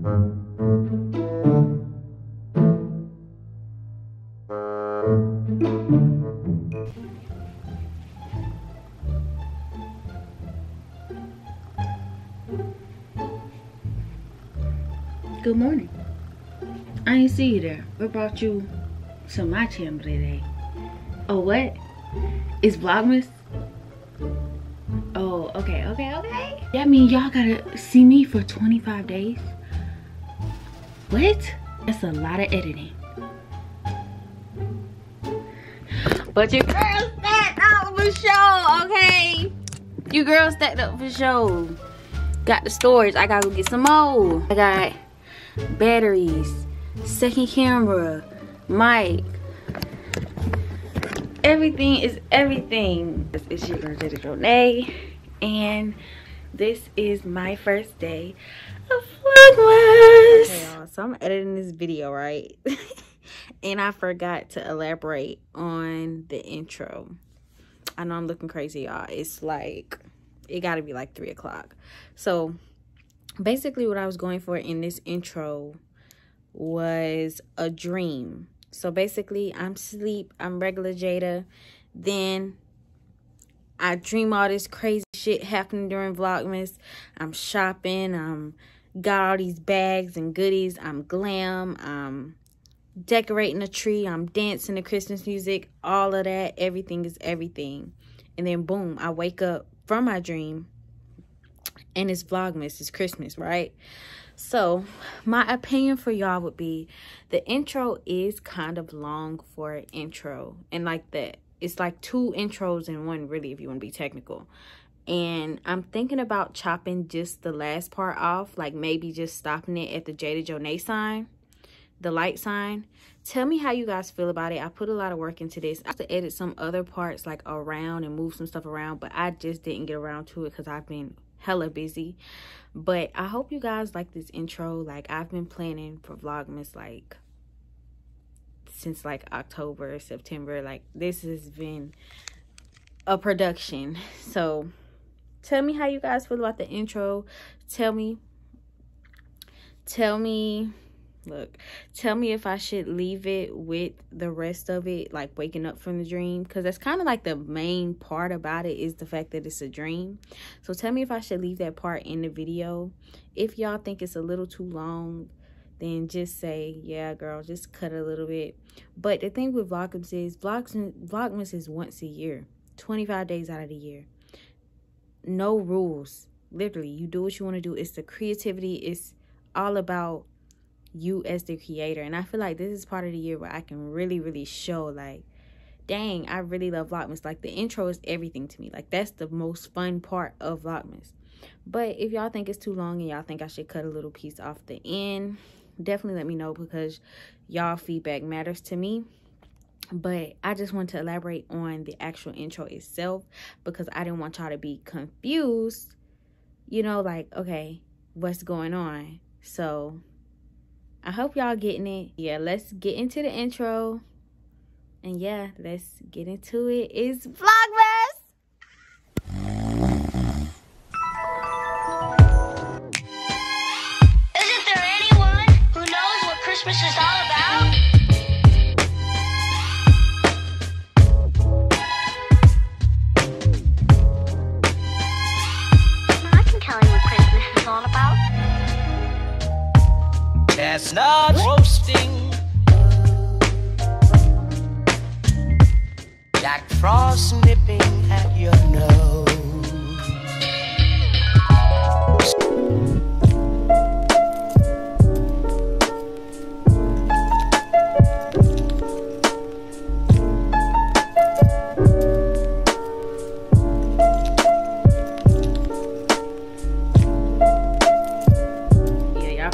Good morning. I ain't see you there. What brought you to my channel today? Oh, what? It's Vlogmas? Oh, okay, okay, okay. That mean y'all gotta see me for 25 days? What? That's a lot of editing. But you girls stacked up for show, okay? You girls stacked up for show. Got the storage. I gotta go get some more. I got batteries, second camera, mic. Everything is everything. It's your girl Jayda Jonét, and this is my first day Vlogmas. Okay. So I'm editing this video, right? and I forgot to elaborate on the intro. I know I'm looking crazy, y'all. It's like it got to be like three o'clock. So basically what I was going for in this intro was a dream. So basically I'm sleep, I'm regular Jayda. Then I dream all this crazy shit happening during Vlogmas. I'm shopping, I'm got all these bags and goodies. I'm glam, I'm decorating a tree, I'm dancing to Christmas music, all of that. Everything is everything. And then boom, I wake up from my dream and it's Vlogmas, it's Christmas, right? So, my opinion for y'all would be the intro is kind of long for an intro. And like that, it's like two intros in one, really, if you want to be technical. And I'm thinking about chopping just the last part off, like maybe just stopping it at the Jayda Jonét sign, the light sign. Tell me how you guys feel about it. I put a lot of work into this. I have to edit some other parts like around and move some stuff around, but I just didn't get around to it because I've been hella busy but i hope you guys like this intro like i've been planning for vlogmas like since like october september like this has been a production so tell me how you guys feel about the intro. Tell me tell me look tell me if i should leave it with the rest of it like waking up from the dream because that's kind of like the main part about it is the fact that it's a dream. So tell me if i should leave that part in the video. If y'all think it's a little too long then just say yeah girl just cut a little bit. But the thing with vlogmas is vlogmas, vlogmas is once a year 25 days out of the year no rules literally you do what you want to do it's the creativity it's all about you as the creator. And I feel like this is part of the year where I can really, really show like, dang, I really love Vlogmas. Like the intro is everything to me. Like that's the most fun part of Vlogmas. But if y'all think it's too long and y'all think I should cut a little piece off the end, definitely let me know because y'all feedback matters to me. But I just want to elaborate on the actual intro itself because I didn't want y'all to be confused. You know, like, okay, what's going on? So I hope y'all getting it. Yeah, let's get into the intro. And yeah, let's get into it. It's Vlogmas! Chestnut roasting. Jack Frost nipping at your nose.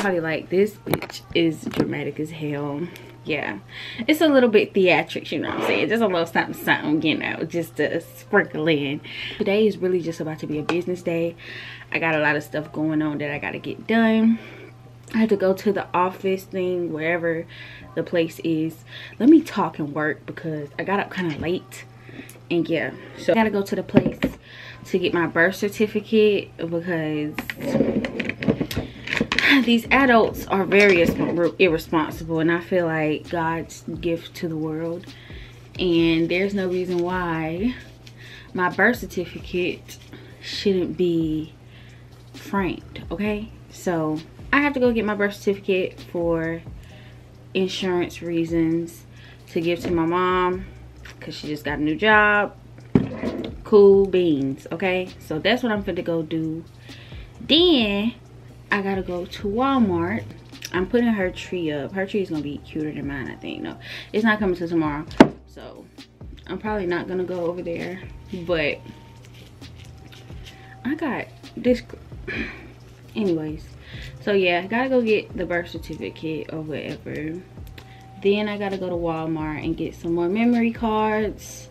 Probably like this bitch is dramatic as hell. Yeah, it's a little bit theatrics, you know what I'm saying? Just a little something, something, you know, just to sprinkle in. Today is really just about to be a business day. I got a lot of stuff going on that I got to get done. I have to go to the office thing, wherever the place is. Let me talk and work because I got up kind of late. And yeah, so I got to go to the place to get my birth certificate because these adults are very irresponsible and i feel like god's gift to the world. And there's no reason why my birth certificate shouldn't be framed okay? So i have to go get my birth certificate for insurance reasons to give to my mom because she just got a new job. Cool beans okay? So that's what i'm going to go do. Then i gotta go to walmart. I'm putting her tree up. Her tree is gonna be cuter than mine i think. No it's not coming till tomorrow. So i'm probably not gonna go over there. But i got this anyways. So yeah i gotta go get the birth certificate or whatever. Then i gotta go to walmart and get some more memory cards.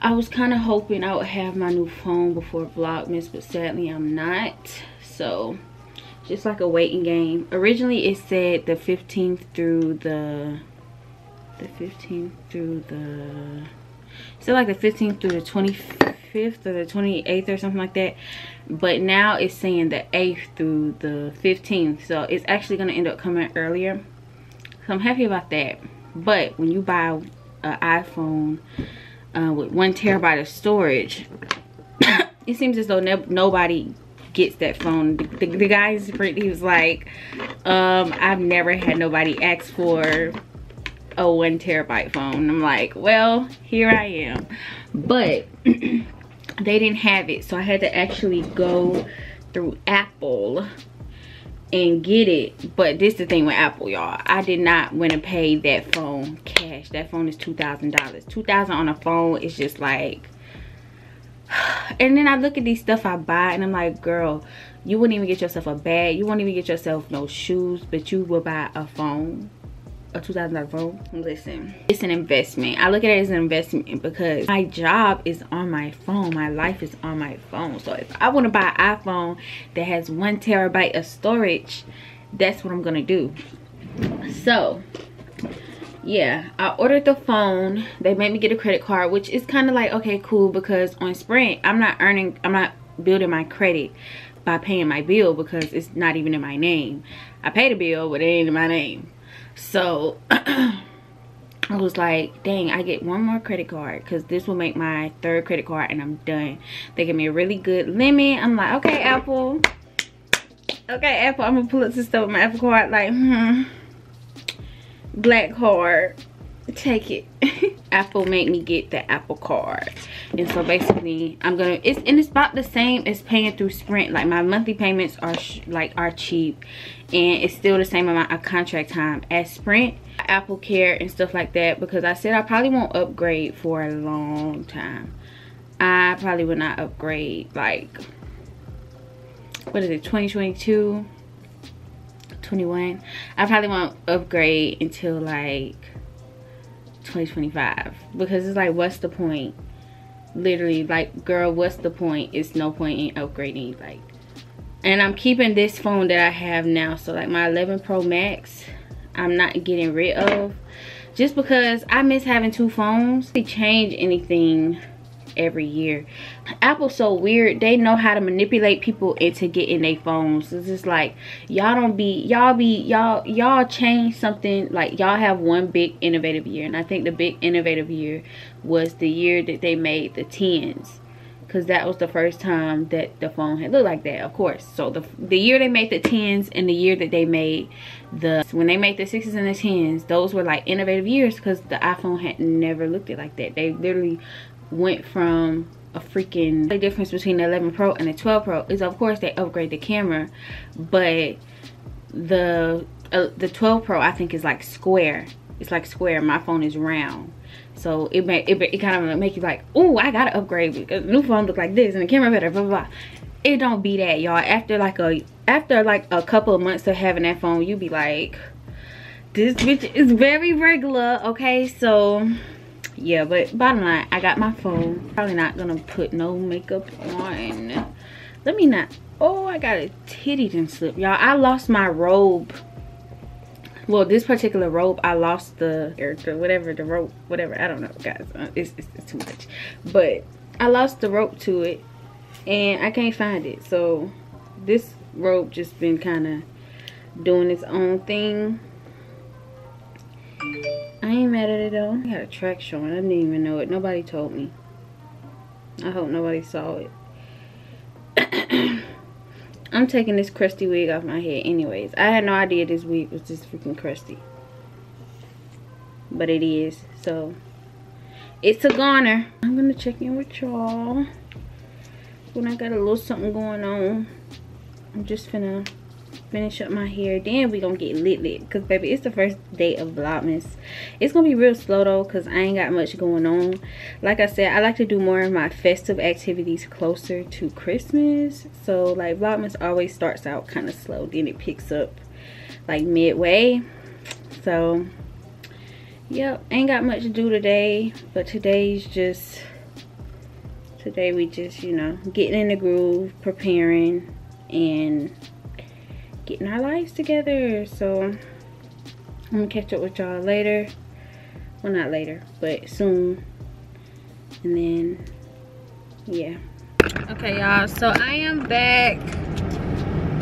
I was kind of hoping I would have my new phone before Vlogmas, but sadly I'm not. So, just like a waiting game. Originally it said the 15th through the, the 15th through the, so like the 15th through the 25th or the 28th or something like that. But now it's saying the 8th through the 15th. So it's actually going to end up coming earlier. So I'm happy about that. But when you buy an iPhone uh, with one terabyte of storage it seems as though nobody gets that phone. The, the, the guy he was like um i've never had nobody ask for a one terabyte phone. I'm like well here i am. But they didn't have it so i had to actually go through apple and get it. But this is the thing with apple y'all. I did not want to pay that phone cash. That phone is two thousand dollars. Two thousand on a phone is just like and then i look at these stuff i buy and i'm like girl you wouldn't even get yourself a bag you won't even get yourself no shoes but you will buy a phone a $2,000 phone. Listen, it's an investment. I look at it as an investment because my job is on my phone. My life is on my phone. So if I want to buy an iPhone that has one terabyte of storage, that's what I'm going to do. So yeah i ordered the phone they made me get a credit card which is kind of like okay cool because on sprint i'm not earning i'm not building my credit by paying my bill because it's not even in my name i paid a bill but it ain't in my name so I was like, dang, I get one more credit card because this will make my third credit card and I'm done. They give me a really good limit. I'm like, okay, Apple. Okay, Apple, I'm gonna pull up some stuff with my Apple card. Like, hmm. Black card. Take it. Apple made me get the Apple card. And so basically, I'm gonna, it's, and it's about the same as paying through Sprint. Like my monthly payments are like, are cheap and it's still the same amount of contract time as Sprint, Apple Care and stuff like that because I said I probably won't upgrade for a long time. I probably will not upgrade like what is it 2022 21 I probably won't upgrade until like 2025 because it's like what's the point? Literally like girl what's the point? It's no point in upgrading like. And i'm keeping this phone that i have now. So like my 11 pro max i'm not getting rid of. Just because i miss having two phones change anything every year. Apple's so weird. They know how to manipulate people into getting their phones. It's just like y'all don't be y'all be y'all y'all change something like y'all have one big innovative year. And i think the big innovative year was the year that they made the 10s because that was the first time that the phone had looked like that of course. So the the year they made the 10s and the year that they made the when they made the 6s and the 10s those were like innovative years because the iphone had never looked it like that. They literally went from a freaking the difference between the 11 pro and the 12 pro is of course they upgrade the camera but the uh, the 12 pro i think is like square it's like square my phone is round so it may it, it kind of make you like, oh, I gotta upgrade because new phone look like this and the camera better, blah, blah, blah. It don't be that, y'all. After like a after like a couple of months of having that phone, you be like, this bitch is very regular, okay? So yeah, but bottom line, I got my phone. Probably not gonna put no makeup on. Let me not. Oh, I got a titty didn't slip, y'all. I lost my robe well this particular rope i lost the or whatever the rope whatever i don't know guys uh, it's, it's, it's, too much but i lost the rope to it and i can't find it so this rope just been kind of doing its own thing. I ain't mad at it though. I got a track showing. I didn't even know it. Nobody told me. I hope nobody saw it. I'm taking this crusty wig off my head anyways. I had no idea this wig was this freaking crusty. But it is. So, it's a goner. I'm going to check in with y'all. When I got a little something going on. I'm just finna finish up my hair then we gonna get lit lit. Because baby it's the first day of vlogmas. It's gonna be real slow though because i ain't got much going on. Like i said i like to do more of my festive activities closer to christmas. So like vlogmas always starts out kind of slow then it picks up like midway. So yep ain't got much to do today but today's just today we just you know getting in the groove preparing and getting our lives together. So I'm gonna catch up with y'all later. Well, not later, but soon. And then, yeah. Okay, y'all. So I am back.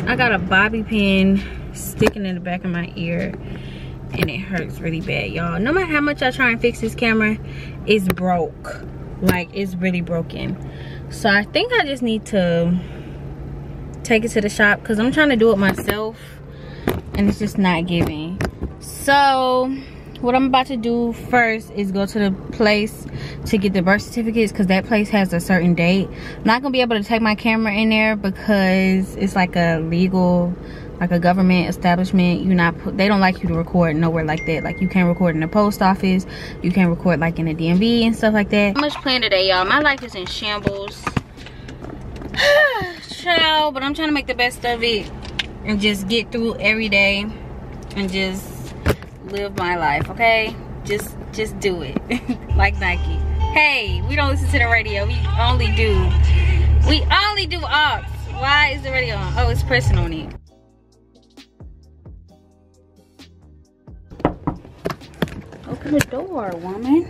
I got a bobby pin sticking in the back of my ear and it hurts really bad y'all no matter how much i try and fix this camera it's broke like it's really broken so i think i just need to take it to the shop because I'm trying to do it myself and it's just not giving. So what I'm about to do first is go to the place to get the birth certificates because that place has a certain date. I'm not gonna be able to take my camera in there because it's like a legal like a government establishment. You're not they don't like you to record nowhere like that. Like you can't record in the post office. You can't record like in a dmv and stuff like that. Much plan today y'all? My life is in shambles child, but I'm trying to make the best of it and just get through every day and just live my life, okay? Just just do it. like Nike. Hey, we don't listen to the radio. We only do we only do aux. Why is the radio on? Oh, it's pressing on it. Open the door, woman.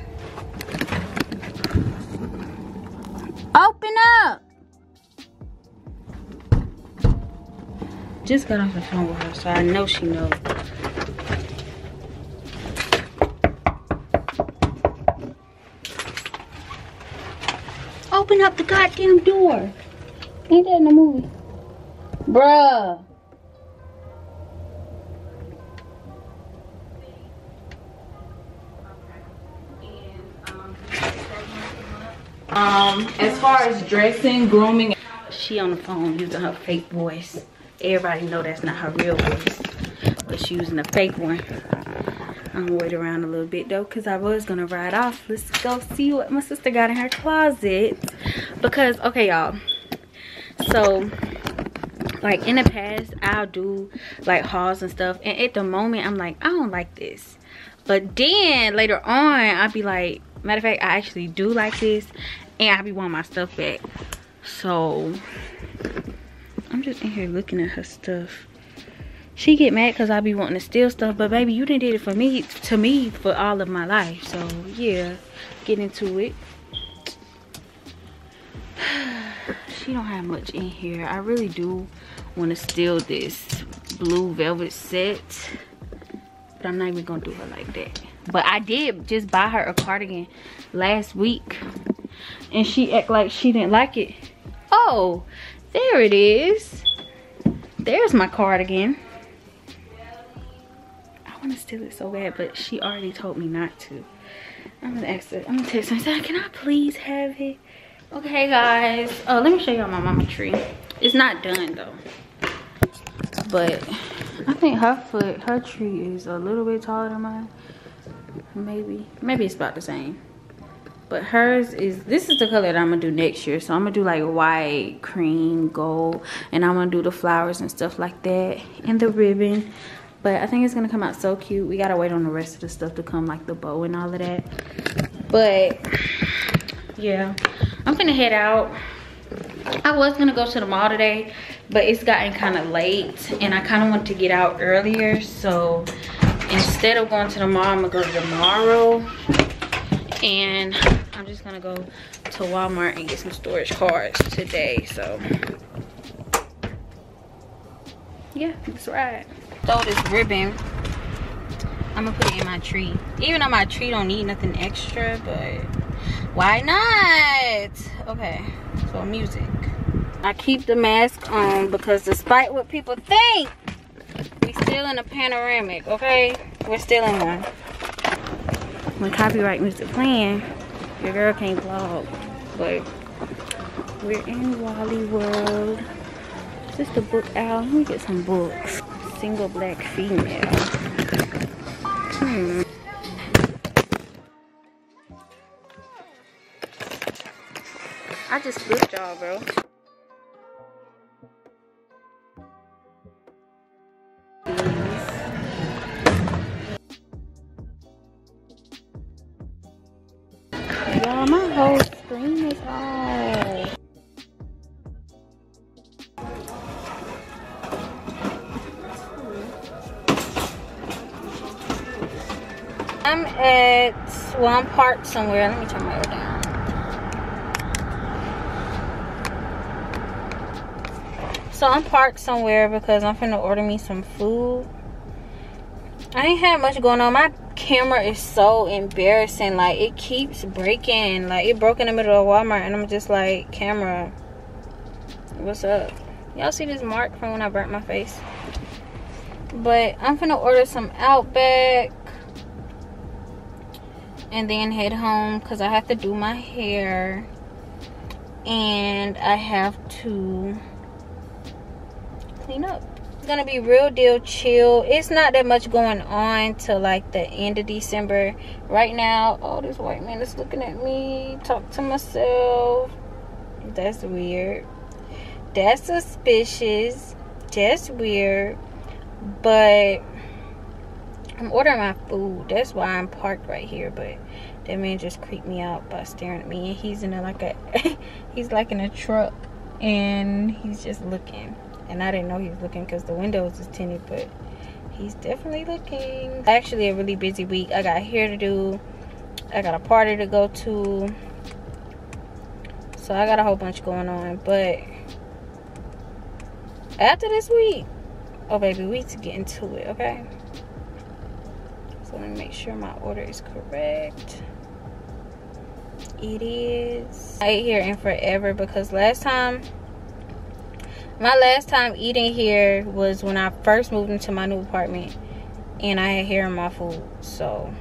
Open up. Just got off the phone with her, so I know she knows. Open up the goddamn door. Ain't that in the movie? Bruh. Um, as far as dressing, grooming, she on the phone using her fake voice everybody know that's not her real voice but she using a fake one. I'm gonna wait around a little bit though because i was gonna ride off. Let's go see what my sister got in her closet. Because okay y'all. So like in the past i'll do like hauls and stuff. And at the moment i'm like i don't like this. But then later on i'll be like matter of fact i actually do like this. And i'll be wanting my stuff back. So I'm just in here looking at her stuff. She get mad because I be wanting to steal stuff, but baby, you didn't did it for me, to me, for all of my life. So yeah, get into it. she don't have much in here. I really do want to steal this blue velvet set, but I'm not even gonna do her like that. But I did just buy her a cardigan last week, and she act like she didn't like it. Oh, there it is. There's my cardigan. I want to steal it so bad, but she already told me not to. I'm gonna ask her, I'm gonna text her say, can I please have it? Okay guys, oh let me show y'all my mama tree. It's not done though. But I think her foot, her tree is a little bit taller than mine. Maybe, maybe it's about the same but hers is this is the color that i'm gonna do next year. So i'm gonna do like white cream gold and i'm gonna do the flowers and stuff like that and the ribbon. But i think it's gonna come out so cute. We gotta wait on the rest of the stuff to come like the bow and all of that. But yeah. I'm gonna head out. I was gonna go to the mall today but it's gotten kind of late and i kind of want to get out earlier. So instead of going to the mall i'm gonna go tomorrow and i'm just gonna go to walmart and get some storage cards today so yeah let's ride stole this ribbon. I'm gonna put it in my tree. Even though my tree don't need nothing extra, but why not? Okay, so music. I keep the mask on because despite what people think, we still in a panoramic, okay? We're still in one. When copyright music playing, your girl can't vlog, but we're in Wally World. Is this the book out? Let me get some books. Single black female. Hmm. I just flipped y'all, bro. Parked somewhere. Let me turn my down. So I'm parked somewhere because I'm finna order me some food. I ain't had much going on. My camera is so embarrassing. Like it keeps breaking. Like it broke in the middle of Walmart and I'm just like, camera, what's up? Y'all see this mark from when I burnt my face? But I'm finna order some Outback and then head home because I have to do my hair and I have to clean up. It's gonna be real deal chill. It's not that much going on till like the end of December. Right now, oh, this white man is looking at me. Talk to myself. That's weird. That's suspicious. That's weird. But I'm ordering my food. That's why I'm parked right here. But that man just creeped me out by staring at me. And he's in a, like a, he's like in a truck, and he's just looking. And I didn't know he was looking because the windows is tinted, but he's definitely looking. Actually, a really busy week. I got hair to do. I got a party to go to. So I got a whole bunch going on. But after this week, oh baby, we to get into it, okay? Let me make sure my order is correct. It is. I ate here in forever because last time, my last time eating here was when I first moved into my new apartment and I had hair in my food. So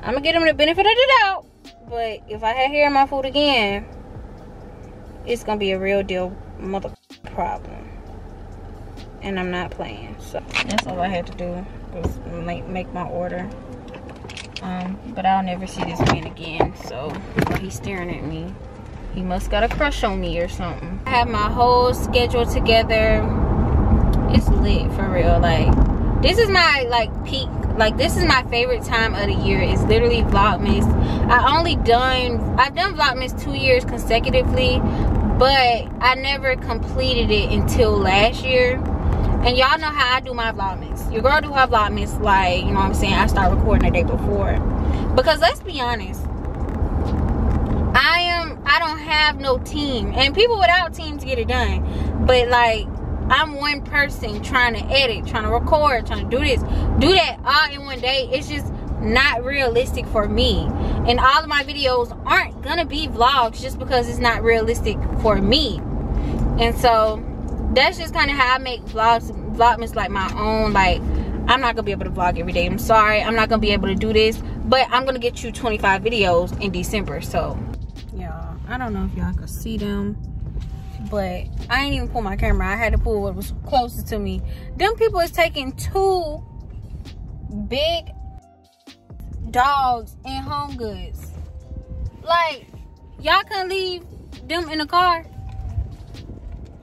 I'm gonna get them the benefit of the doubt. But if I had hair in my food again, it's gonna be a real deal mother problem. And I'm not playing. So that's all I had to do make, make my order. Um, but I'll never see this man again. So he's staring at me. He must got a crush on me or something. I have my whole schedule together. It's lit for real. Like this is my like peak. Like this is my favorite time of the year. It's literally Vlogmas. I only done I've done Vlogmas two years consecutively, but I never completed it until last year. And y'all know how I do my Vlogmas. Your girl do her Vlogmas like, you know what I'm saying? I start recording the day before. Because let's be honest. I am, I don't have no team. And people without teams get it done. But like, I'm one person trying to edit, trying to record, trying to do this, do that all in one day. It's just not realistic for me. And all of my videos aren't gonna be vlogs just because it's not realistic for me. And so that's just kind of how I make vlogs, vlogmas like my own. Like, I'm not gonna be able to vlog every day. I'm sorry, I'm not gonna be able to do this, but I'm gonna get you 25 videos in December. So, y'all, I don't know if y'all can see them, but I ain't even pull my camera. I had to pull what was closest to me. Them people is taking two big dogs and home goods. Like, y'all can leave them in the car.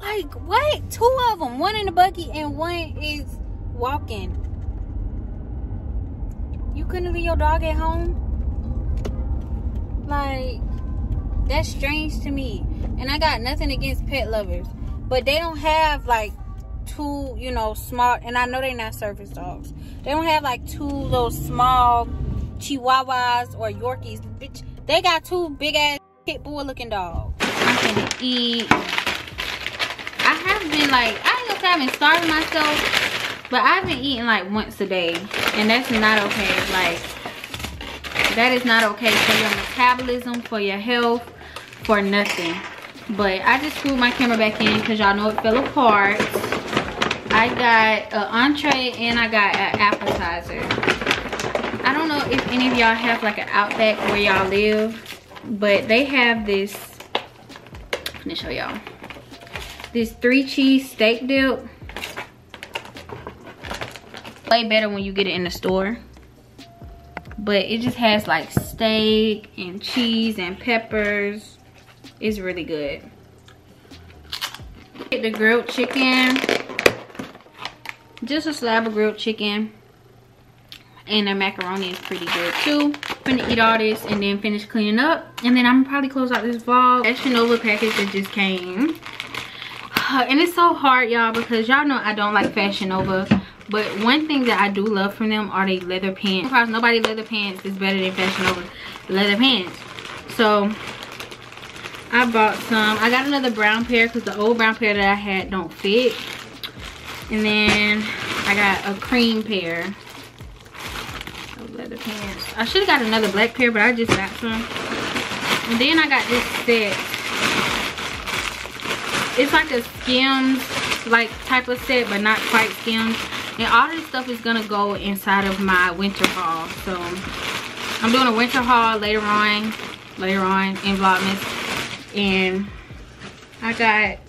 Like, what? Two of them. One in the buggy and one is walking. You couldn't leave your dog at home? Like, that's strange to me. And I got nothing against pet lovers. But they don't have, like, two, you know, small... And I know they're not service dogs. They don't have, like, two little small chihuahuas or yorkies. Bitch, they got two big-ass pit bull-looking dogs. I'm gonna eat... Been like, I ain't gonna say I've been starving myself, but i've been eating like once a day and that's not okay. Like that is not okay for your metabolism for your health for nothing. But i just screwed my camera back in because y'all know it fell apart. I got an entree and i got an appetizer. I don't know if any of y'all have like an outback where y'all live but they have this. Let me show y'all this three cheese steak dip. Way better when you get it in the store. But it just has like steak and cheese and peppers. It's really good. Get the grilled chicken. Just a slab of grilled chicken. And the macaroni is pretty good too. I'm gonna eat all this and then finish cleaning up. And then i'm probably close out this vlog. Fashion Nova package that just came and it's so hard y'all because y'all know i don't like Fashion Nova but one thing that i do love from them are the leather pants. Because nobody leather pants is better than Fashion Nova. Leather pants. So i bought some. I got another brown pair because the old brown pair that i had don't fit. And then i got a cream pair of leather pants. I should have got another black pair but i just got some. And then i got this set it's like a skims like type of set but not quite skims and all this stuff is gonna go inside of my winter haul. So i'm doing a winter haul later on later on in vlogmas. And i got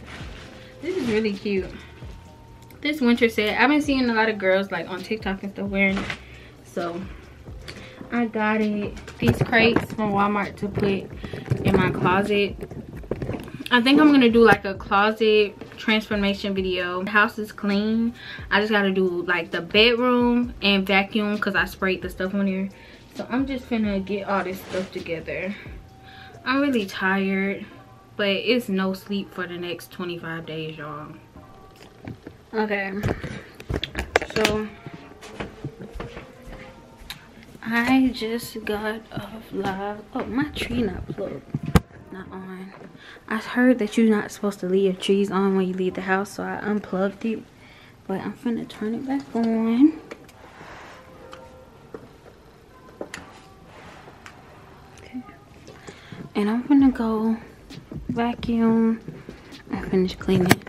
this is really cute. This winter set i've been seeing a lot of girls like on tiktok and stuff wearing it. So i got it. These crates from walmart to put in my closet I think I'm gonna do like a closet transformation video. The house is clean. I just gotta do like the bedroom and vacuum because I sprayed the stuff on here. So I'm just gonna get all this stuff together. I'm really tired, but it's no sleep for the next 25 days, y'all. Okay, so I just got off live. Oh, my tree not plugged not on. I heard that you're not supposed to leave your trees on when you leave the house, so I unplugged it. But I'm finna turn it back on. Okay. And I'm gonna go vacuum and finish cleaning.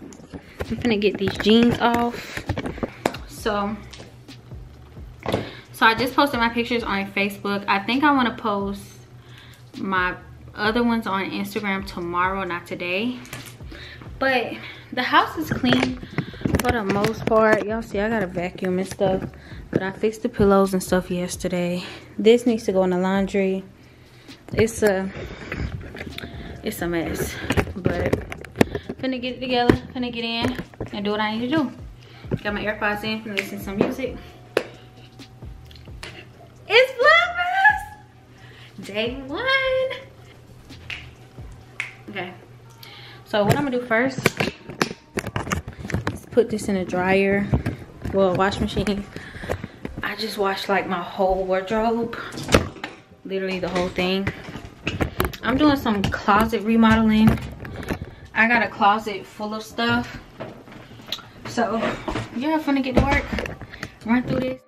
I'm gonna get these jeans off. So, so I just posted my pictures on Facebook. I think I wanna post my other ones on Instagram tomorrow, not today. But the house is clean for the most part. Y'all see I got a vacuum and stuff. But I fixed the pillows and stuff yesterday. This needs to go in the laundry. It's a it's a mess. But finna get it together, finna get in and do what I need to do. Got my AirPods in, finna listen to some music. It's Vlogmas! Day one okay. So what i'm gonna do first is put this in a dryer. Well wash machine. I just washed like my whole wardrobe. Literally the whole thing. I'm doing some closet remodeling. I got a closet full of stuff. So yeah gonna get to work. Run through this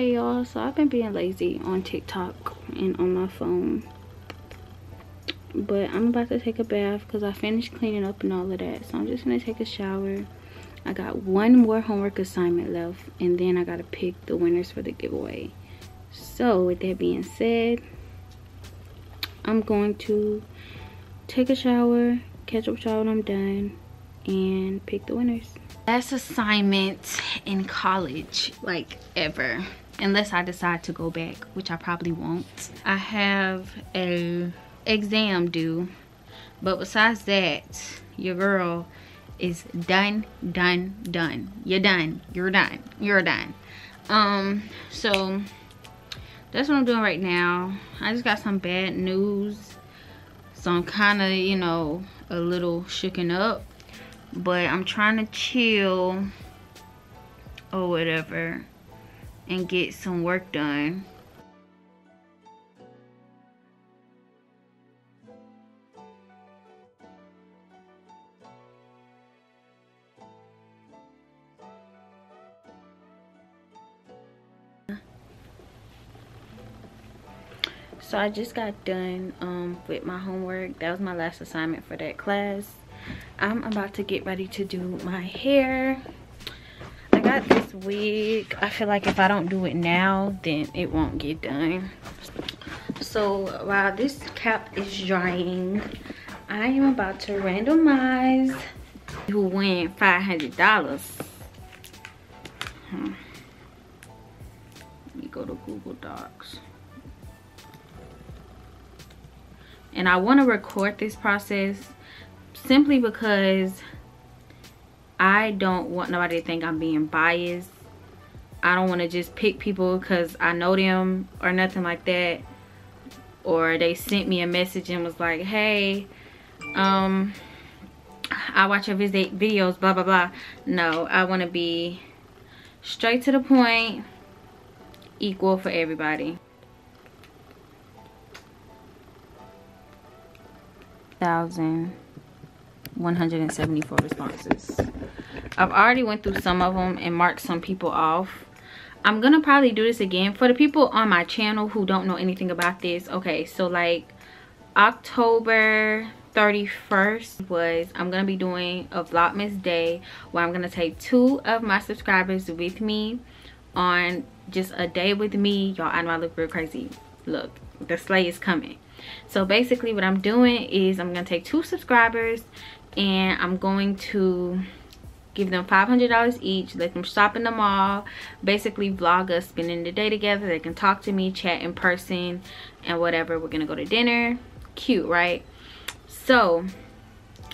hey y'all. So i've been being lazy on tiktok and on my phone. But i'm about to take a bath because i finished cleaning up and all of that. So i'm just gonna take a shower. I got one more homework assignment left and then i gotta pick the winners for the giveaway. So with that being said i'm going to take a shower catch up shower when i'm done and pick the winners. Last assignment in college like ever unless i decide to go back which i probably won't. I have a exam due but besides that your girl is done done done. You're done. You're done. You're done. Um so that's what i'm doing right now. I just got some bad news. So i'm kind of you know a little shooken up but i'm trying to chill or whatever and get some work done. So i just got done um, with my homework. That was my last assignment for that class. I'm about to get ready to do my hair got this wig i feel like if i don't do it now then it won't get done. So while this cap is drying i am about to randomize. Who win 500 dollars? Hmm. let me go to google docs. And I want to record this process simply because I don't want nobody to think I'm being biased. I don't want to just pick people because I know them or nothing like that. Or they sent me a message and was like, hey, um, I watch your visit videos, blah, blah, blah. No, I want to be straight to the point, equal for everybody. thousand one hundred and seventy four responses. I've already went through some of them and marked some people off. I'm gonna probably do this again. For the people on my channel who don't know anything about this okay so like october 31st was i'm gonna be doing a vlogmas day where i'm gonna take two of my subscribers with me on just a day with me. Y'all i know i look real crazy. Look the sleigh is coming. So basically what i'm doing is i'm gonna take two subscribers and i'm going to give them $500 each let them shop in the mall basically vlog us spending the day together they can talk to me chat in person and whatever we're gonna go to dinner cute right so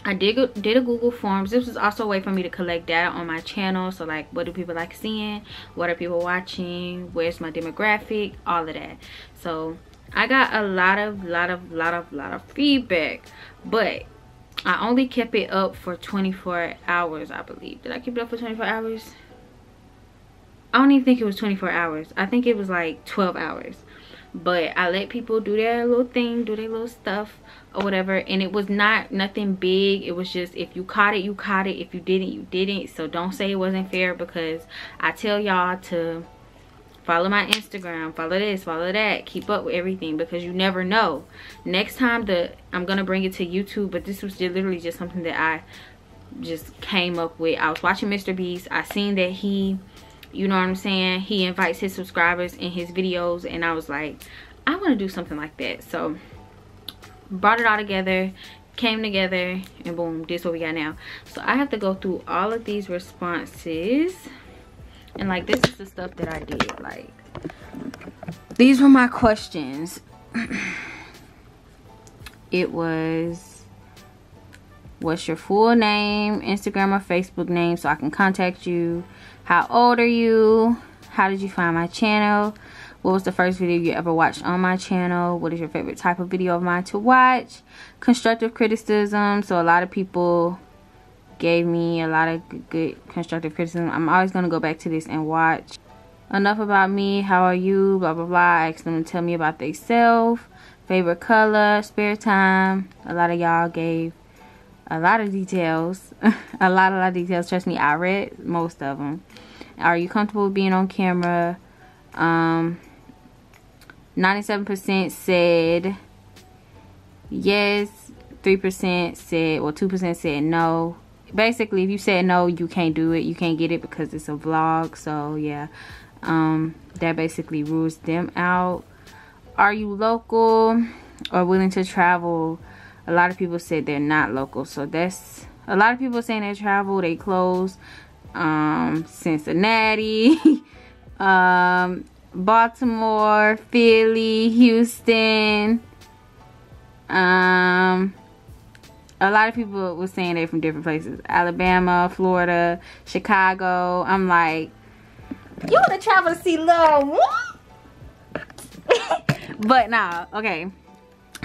I did did a Google Forms. This was also a way for me to collect data on my channel. So like, what do people like seeing? What are people watching? Where's my demographic? All of that. So I got a lot of, lot of, lot of, lot of feedback. But I only kept it up for 24 hours, I believe. Did I keep it up for 24 hours? I don't even think it was 24 hours. I think it was like 12 hours but i let people do their little thing do their little stuff or whatever and it was not nothing big it was just if you caught it you caught it if you didn't you didn't so don't say it wasn't fair because i tell y'all to follow my instagram. Follow this. Follow that. Keep up with everything because you never know. Next time the i'm gonna bring it to youtube but this was just literally just something that i just came up with. I was watching mr beast. I seen that he you know what i'm saying? He invites his subscribers in his videos and i was like i want to do something like that. So brought it all together came together and boom this is what we got now. So i have to go through all of these responses and like this is the stuff that i did like these were my questions it was what's your full name instagram or facebook name so i can contact you how old are you? How did you find my channel? What was the first video you ever watched on my channel? What is your favorite type of video of mine to watch? Constructive criticism. So a lot of people gave me a lot of good constructive criticism. I'm always going to go back to this and watch. Enough about me. How are you? Blah, blah, blah. I asked them to tell me about themselves. Favorite color. Spare time. A lot of y'all gave a lot of details a lot a lot of details trust me i read most of them are you comfortable being on camera Um, 97% said yes. 3% said, well, 2% said no. Basically, if you said no, you can't do it. You can't get it because it's a vlog. So, yeah. Um, that basically rules them out. Are you local or willing to travel? A lot of people said they're not local. So, that's a lot of people saying they travel. They close. Um, Cincinnati. um, Baltimore, Philly, Houston. Um, a lot of people were saying they're from different places. Alabama, Florida, Chicago. I'm like, you want to travel to see Lil but nah, okay.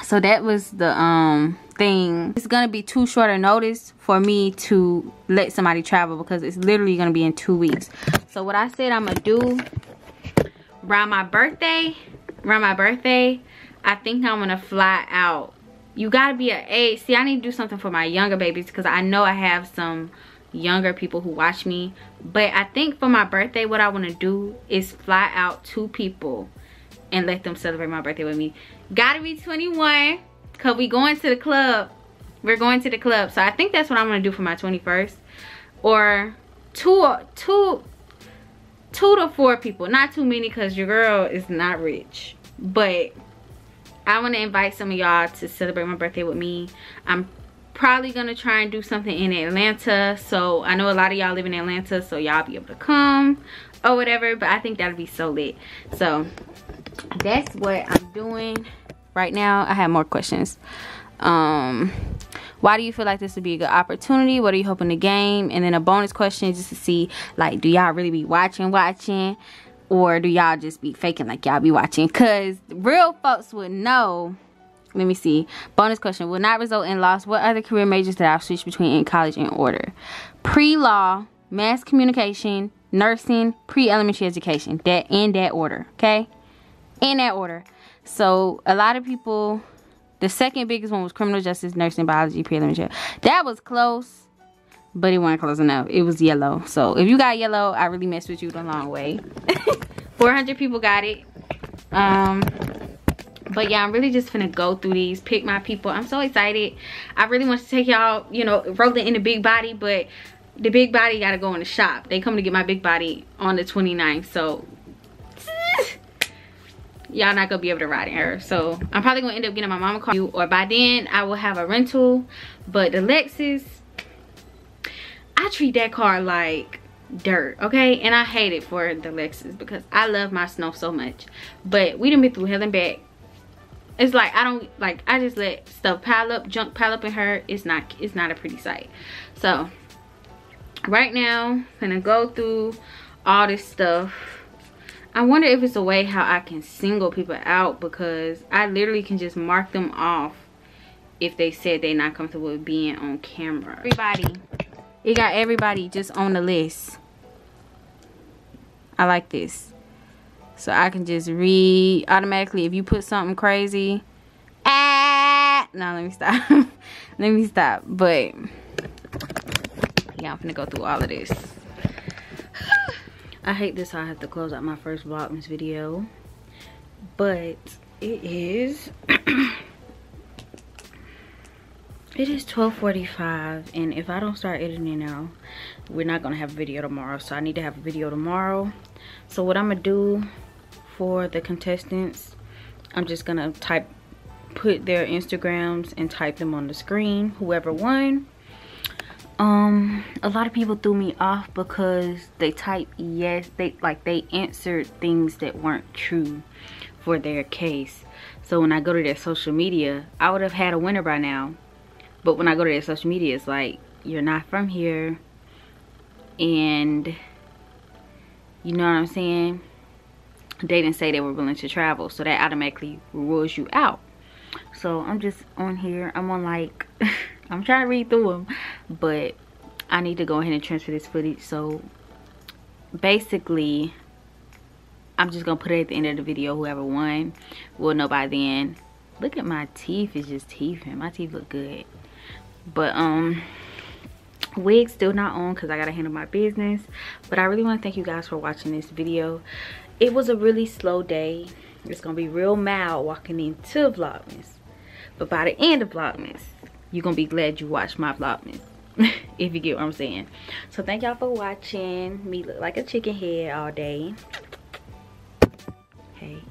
So that was the um thing. It's gonna be too short a notice for me to let somebody travel because it's literally gonna be in two weeks. So what I said I'm gonna do around my birthday, around my birthday, I think I'm gonna fly out. You gotta be an age. See, I need to do something for my younger babies because I know I have some younger people who watch me. But I think for my birthday, what I wanna do is fly out two people and let them celebrate my birthday with me. Gotta be 21 cause we going to the club. We're going to the club. So I think that's what I'm gonna do for my 21st. Or two, two, two to four people not too many because your girl is not rich but i want to invite some of y'all to celebrate my birthday with me. I'm probably gonna try and do something in atlanta so i know a lot of y'all live in atlanta so y'all be able to come or whatever but i think that'll be so lit. So that's what i'm doing right now. I have more questions. Um why do you feel like this would be a good opportunity? What are you hoping to gain? And then a bonus question just to see like do y'all really be watching watching or do y'all just be faking like y'all be watching? Because real folks would know. Let me see. Bonus question. Will not result in loss. What other career majors did I switch between in college in order? Pre-law mass communication nursing pre-elementary education. That in that order okay? In that order. So a lot of people the second biggest one was criminal justice, nursing, biology, pre-elementary. That was close, but it wasn't close enough. It was yellow. So if you got yellow, I really messed with you the long way. 400 people got it. Um, but yeah, I'm really just gonna go through these, pick my people. I'm so excited. I really want to take y'all, you know, rolling in the big body, but the big body gotta go in the shop. They come to get my big body on the 29th. So y'all not gonna be able to ride in her so i'm probably gonna end up getting my mama car you or by then i will have a rental but the lexus i treat that car like dirt okay? And i hate it for the lexus because i love my snow so much. But we done been through hell and back. It's like i don't like i just let stuff pile up junk pile up in her. It's not it's not a pretty sight. So right now i'm gonna go through all this stuff. I wonder if it's a way how I can single people out because I literally can just mark them off if they said they're not comfortable with being on camera. Everybody, it got everybody just on the list. I like this. So I can just read automatically if you put something crazy. Ah, no, let me stop. let me stop. But yeah, I'm gonna go through all of this. I hate this I have to close out my first Vlogmas video. But it is it is 12:45, and if I don't start editing now, we're not gonna have a video tomorrow. So I need to have a video tomorrow. So what I'm gonna do for the contestants, I'm just gonna type put their Instagrams and type them on the screen, whoever won um a lot of people threw me off because they typed yes they like they answered things that weren't true for their case so when i go to their social media i would have had a winner by now but when i go to their social media it's like you're not from here and you know what i'm saying they didn't say they were willing to travel so that automatically rules you out so i'm just on here i'm on like I'm trying to read through them, but I need to go ahead and transfer this footage. So basically, I'm just gonna put it at the end of the video. Whoever won will know by then. Look at my teeth, it's just teeth, and my teeth look good. But um, wig still not on because I gotta handle my business. But I really want to thank you guys for watching this video. It was a really slow day. It's gonna be real mild walking into vlogmas. But by the end of vlogmas you're gonna be glad you watched my vlogmas if you get what i'm saying. So thank y'all for watching. Me look like a chicken head all day. Hey